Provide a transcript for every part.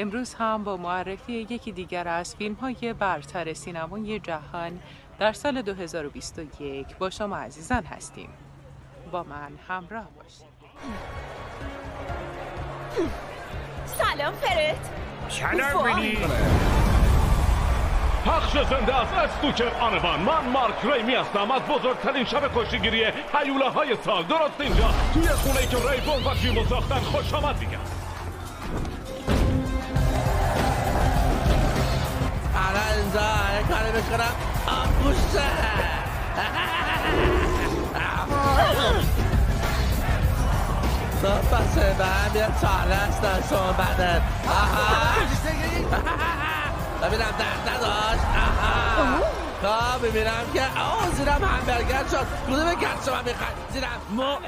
امروز هم با معرفی یکی دیگر از فیلم های برتر سینمای جهان در سال 2021 با شما عزیزان هستیم. با من همراه باشید. سلام فرد سلام بینی. پخش زنده از سوچر آنوان. من مارک ریمی هستم از بزرگترین شب کشتیگیری حیوله های سال. درست اینجا. توی خونه که ریبون و جیمو ساختن خوش آمد میگم یه کاری می‌کنم آبگوشه تو پس به هم یه چالش داشت بعد ببینم درد نداشت خب ببینم که آه زیرم همبرگر شد کدوم گرد شما می‌خواد زیرم ما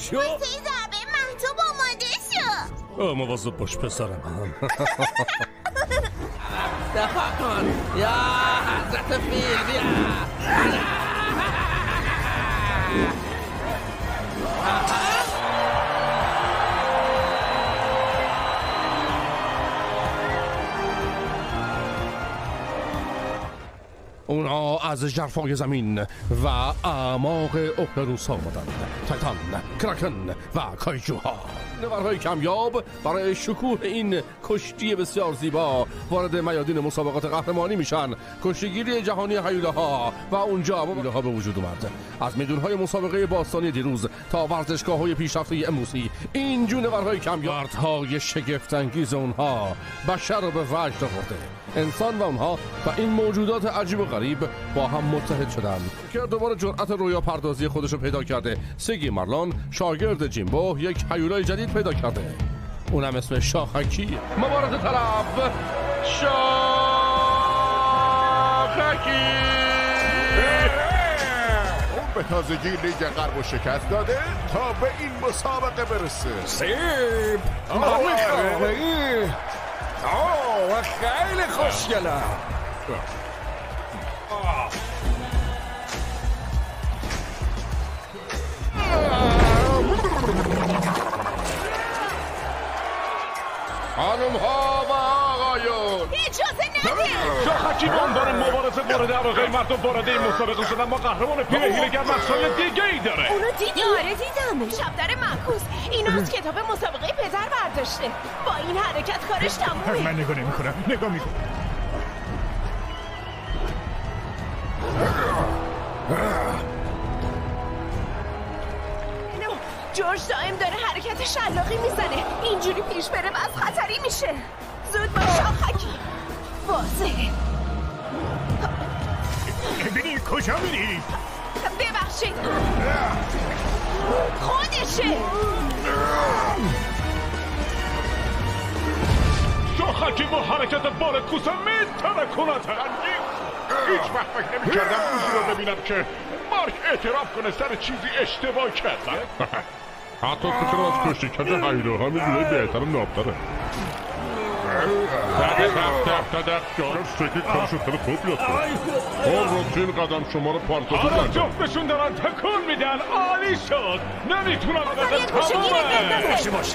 شو ضربه محتوب آماده شو مواظب باش پسرم دفاع کن یا حضرت فیل بیا اونا از جرفای زمین و اعماق اقیانوس آمدند. تایتان کرکن و کایجوها. نورهای کمیاب برای شکوه این کشتی بسیار زیبا وارد میادین مسابقات قهرمانی میشن. کشتیگیری جهانی حیوله و اونجا حیوله ها به وجود اومد. از میدون های مسابقه باستانی دیروز تا ورزشگاه های پیشرفته امروزی. این جون نورهای کمیاب. های شگفت انگیز اونها بشر به وجد آورده. انسان و اونها و این موجودات عجیب و غریب با هم متحد شدن. که دوباره جرأت رویا پردازی خودش رو پیدا کرده. سیگی مرلان شاگرد جیمبو یک حیولای جدید پیدا کرده. اونم اسم شاخکی مبارزه طلب شاخکی اون به تازگی لیگ غرب و شکست داده تا به این مسابقه برسه. سیب آه، نمیخوایی آه. خیلی خوشگله. خانم ها و آقایون. اجازه نده. شاخکی به عنوان مبارزه وارد علاقه مردم وارد این مسابقه شدن. ما قهرمان پیر هیلگر نقشای دیگه ای داره. اونو دیدی؟ آره دیدم شبدر معکوس. اینو از کتاب مسابقه پدر برداشته. با این حرکت کارش تمومه. من نگاه نمی کنم نگاه می کنم جورج دائم داره حرکت شلاقی می‌زنه. اینجوری پیش بره بس خطری میشه. زود باش شاخکی واضحه ببینی کجا میری؟ ببخشید. خودشه. شاخکی با حرکت بال کوسه میتره کنت هیچ وقت فکر نمی کردم روزی رو ببینم که مارک اعتراف کنه سر چیزی اشتباه کردن حتی تو چرا از کشتی کج حیله ها می‌دونه بهتر نابتره سکی کارشو خیلی خوب یاد کرد خب روتین قدم شما رو حالا کردم جفتشون دارن تکون میدن عالی شد نمی‌تونم یه گوشه گیره بندازه باش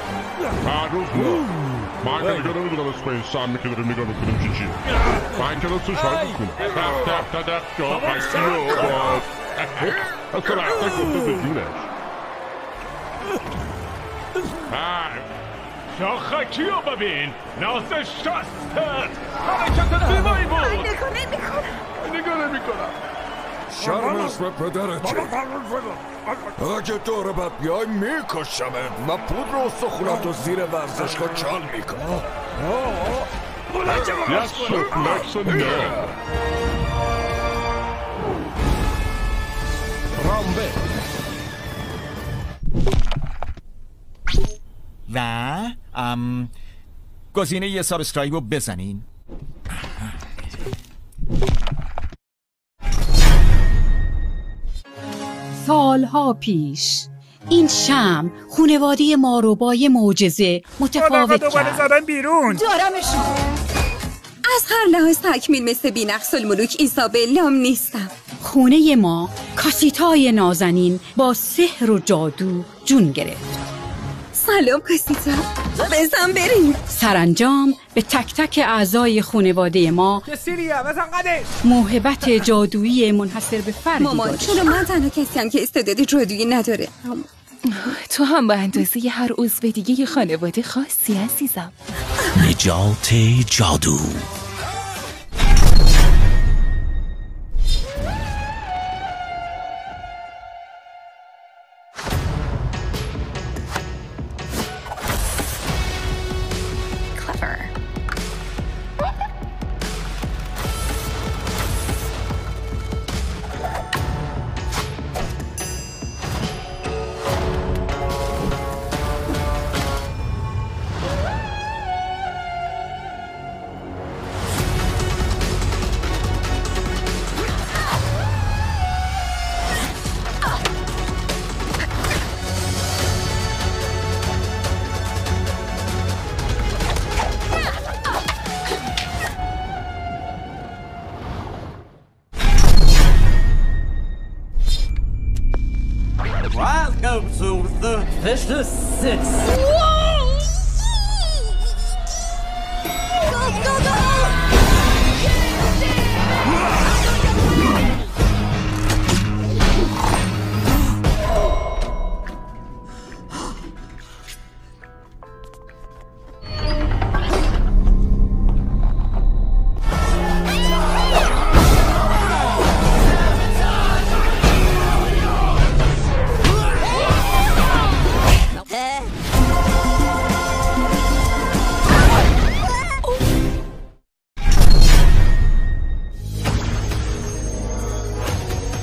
هنوز نه من که دیگه نمی‌دونم اسم این سمی که داره نگاه می‌کنیم چی چیه من که دستو شاید می‌کنم دق دق دق دق جا قیسی و باز اصلا رفته گفته به جونش های. شاخکی رو ببین. ناز شستت حرکت زیبایی بود. من نگاه نگاه نمی‌کنم. شرم اسم پدرت. اگه دور بد بیای میکشمت. و پودر و سخونت و زیر ورزشگاه چال می‌کنم. یک سوپلکس گزینه یه سابسکرایب رو بزنین. سالها پیش این شم خونواده ماروبای معجزه متفاوت کرد. زدن بیرون. دارمشون از هر لحاظ تکمیل مثل بینقص الملوک ایزابلام نیستم. خونه ما کاسیتای نازنین با سحر و جادو جون گرفت. سلام کاسیتا بزن بریم. سرانجام به تک تک اعضای خانواده ما موهبت جادویی منحصر به فردی مامان چون من تنها کسی هم که استعداد جادویی نداره؟ تو هم به اندازه هر عضو دیگه خانواده خاصی عزیزم. نجات جادو.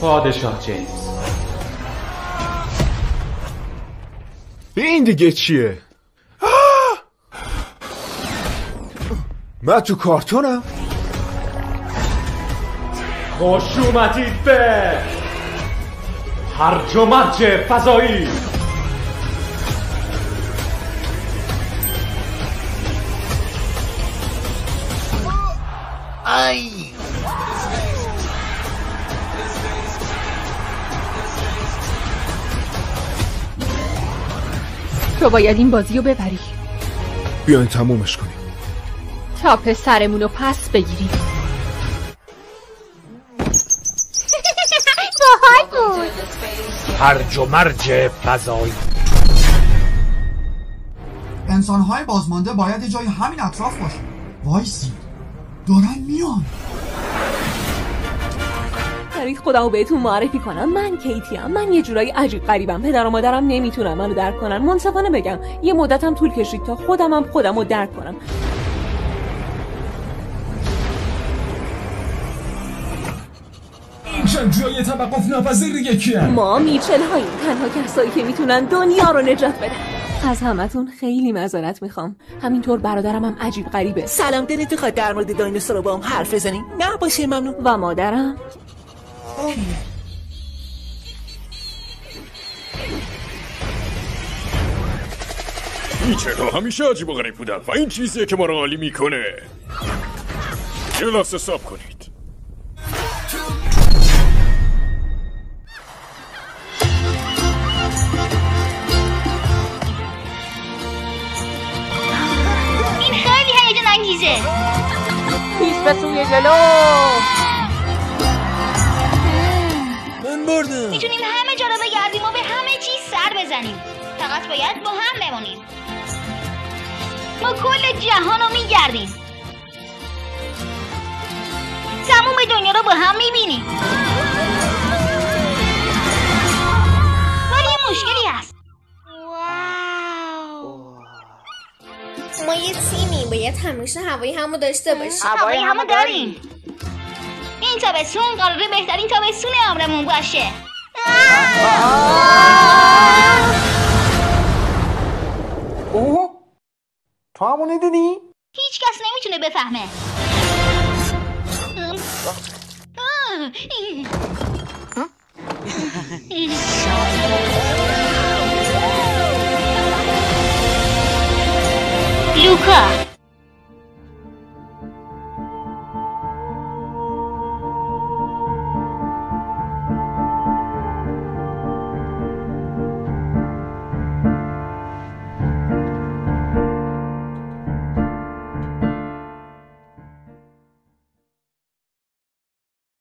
پادشاه جیمز این دیگه چیه؟ من تو کارتونم؟ خوش اومدید به هرج و مرج فضایی ای تو باید این بازی رو ببری. بیاین تمومش کنیم. تا پسرمون رو پس بگیری باحال بود. هرج و مرج فضایی. انسانهای بازمانده باید جای همین اطراف باشه وایسی دارن میان. برید خودم رو بهتون معرفی کنم. من کیتی هم. من یه جورایی عجیب غریبم. پدر و مادرم نمی‌تونن منو درک کنن. منصفانه بگم یه مدتم طول کشید تا خودم هم خودم رو درک کنم. جای توقف ناپذیر یکی. ما میچل هاییم. تنها کسایی که می‌تونن دنیا رو نجات بدن. از همتون خیلی معذرت می‌خوام. همینطور برادرم هم عجیب غریبه. سلام دلت می‌خواد در مورد دایناسور با هم حرف بزنیم؟ نه باشه ممنون. و مادرم؟ چرا همیشه عجیب و غریب بودن و این چیزیه که ما رو عالی می‌کنه. یه لحظه ساب کنید. این خیلی هیجان انگیزه. پیش به سوی جلو من بردم می‌تونیم همه جا رو بگردیم و به همه چیز سر بزنیم. فقط باید با هم بمونیم. ما کل جهان رو میگردیم. تموم دنیا رو با هم می‌بینیم. ولی یه مشکلی هست. ما یه تیمی باید همیشه هوای همو داشته باشیم. هوای همو داریم. این تابستون قراره بهترین تابستون عمرمون باشه. اوه؟ تو همونه ندیدی؟ هیچ کس نمی‌تونه بفهمه. لوکا